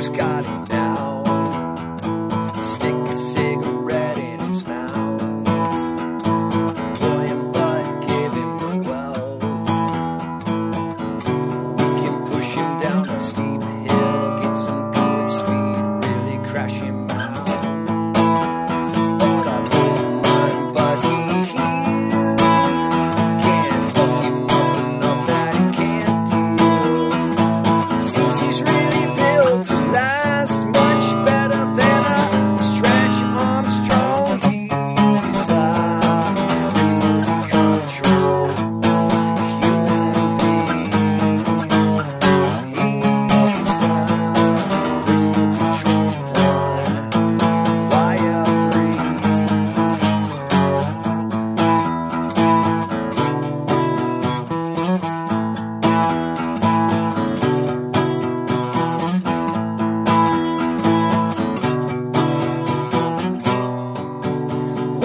who's got it now. Stick a cigarette in his mouth. Boy, and but give him the wealth. We can push him down a steep hill, get some good speed, really crash him out. But I wouldn't mind, but can't fuck him up enough that he can't deal. Seems he's really.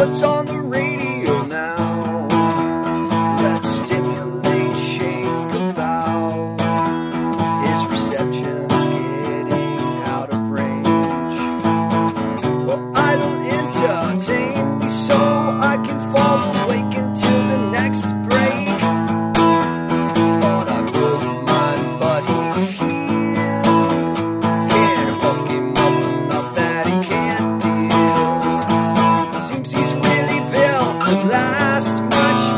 what's on the last much